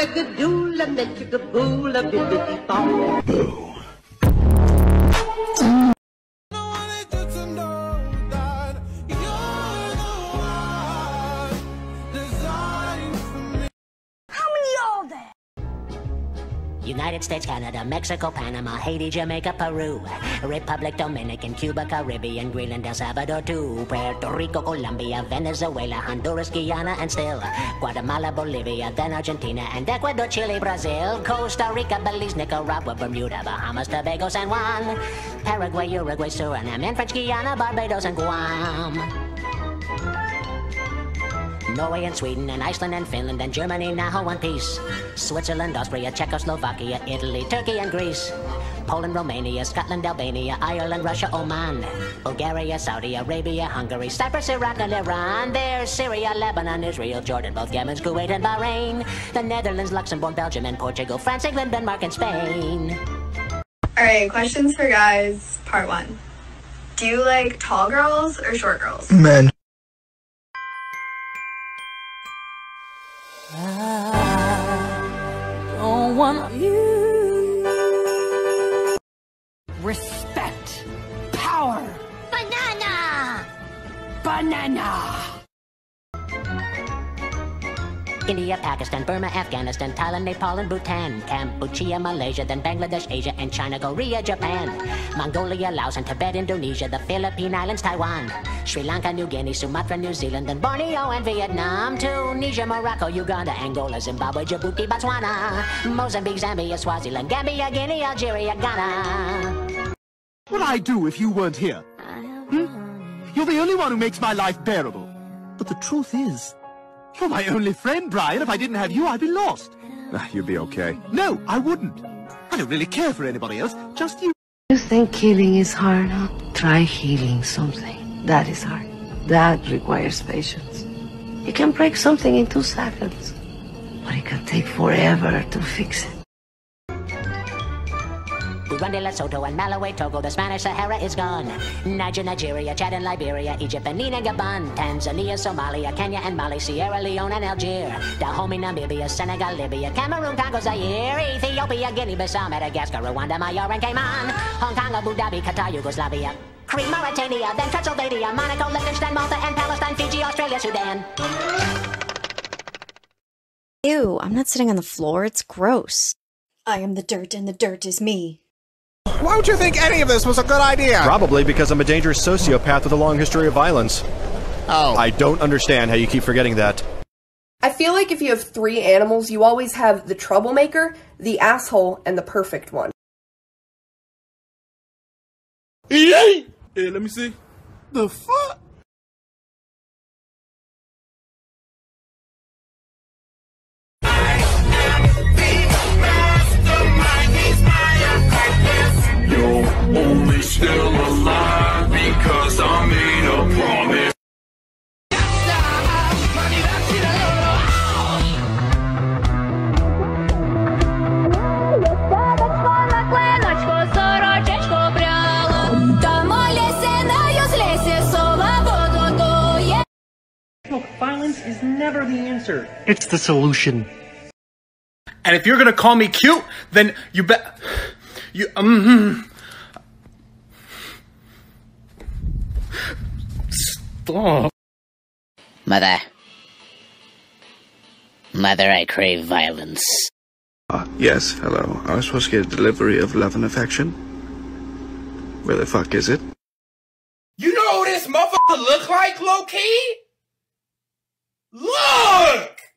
Shabalagadoola, United States, Canada, Mexico, Panama, Haiti, Jamaica, Peru, Republic Dominican, Cuba, Caribbean, Greenland, El Salvador, too, Puerto Rico, Colombia, Venezuela, Honduras, Guyana, and still Guatemala, Bolivia, then Argentina, and Ecuador, Chile, Brazil, Costa Rica, Belize, Nicaragua, Bermuda, Bahamas, Tobago, San Juan, Paraguay, Uruguay, Suriname, and French Guiana, Barbados, and Guam. Norway and Sweden and Iceland and Finland and Germany now one piece. Switzerland, Austria, Czechoslovakia, Italy, Turkey and Greece. Poland, Romania, Scotland, Albania, Ireland, Russia, Oman. Bulgaria, Saudi Arabia, Hungary, Cyprus, Iraq and Iran. There's Syria, Lebanon, Israel, Jordan, both Yemen, Kuwait and Bahrain. The Netherlands, Luxembourg, Belgium and Portugal, France, England, Denmark and Spain. Alright, questions for guys, part one. Do you like tall girls or short girls? Men. Don't want you. Respect. Power. Banana! Banana. India, Pakistan, Burma, Afghanistan, Thailand, Nepal, and Bhutan, Cambodia, Malaysia, then Bangladesh, Asia, and China, Korea, Japan, Mongolia, Laos, and Tibet, Indonesia, the Philippine Islands, Taiwan, Sri Lanka, New Guinea, Sumatra, New Zealand, then Borneo and Vietnam, Tunisia, Morocco, Uganda, Angola, Zimbabwe, Djibouti, Botswana, Mozambique, Zambia, Swaziland, Gambia, Guinea, Algeria, Ghana. What'd I do if you weren't here? Hmm? You're the only one who makes my life bearable. But the truth is, you're my only friend, Brian. If I didn't have you, I'd be lost. Ah, You'd be okay. No, I wouldn't. I don't really care for anybody else, just you. You think healing is hard? Huh? Try healing something. That is hard. That requires patience. You can break something in two seconds, but it can take forever to fix it. Burundi, Lesotho, and Malawi, Togo, the Spanish Sahara is gone. Niger, Nigeria, Chad and Liberia, Egypt, Benin and Gabon, Tanzania, Somalia, Kenya and Mali, Sierra Leone and Algier, Dahomey, Namibia, Senegal, Libya, Cameroon, Congo, Zaire, Ethiopia, Guinea-Bissau, Madagascar, Rwanda, Mahore and Cayman, Hong Kong, Abu Dhabi, Qatar, Yugoslavia, Crete, Mauritania, then Transylvania, Monaco, Liechtenstein, Malta, and Palestine, Fiji, Australia, Sudan. Ew, I'm not sitting on the floor. It's gross. I am the dirt and the dirt is me. Why would you think any of this was a good idea? Probably because I'm a dangerous sociopath with a long history of violence. Oh. I don't understand how you keep forgetting that. I feel like if you have three animals, you always have the troublemaker, the asshole, and the perfect one. Hey, let me see. The fuck? Never the answer. It's the solution. And if you're gonna call me cute, then you bet. You um. Stop. Mother. Mother, I crave violence. Uh, yes, hello. I was supposed to get a delivery of love and affection. Where the fuck is it? You know who this motherfucker look like, low key? Look!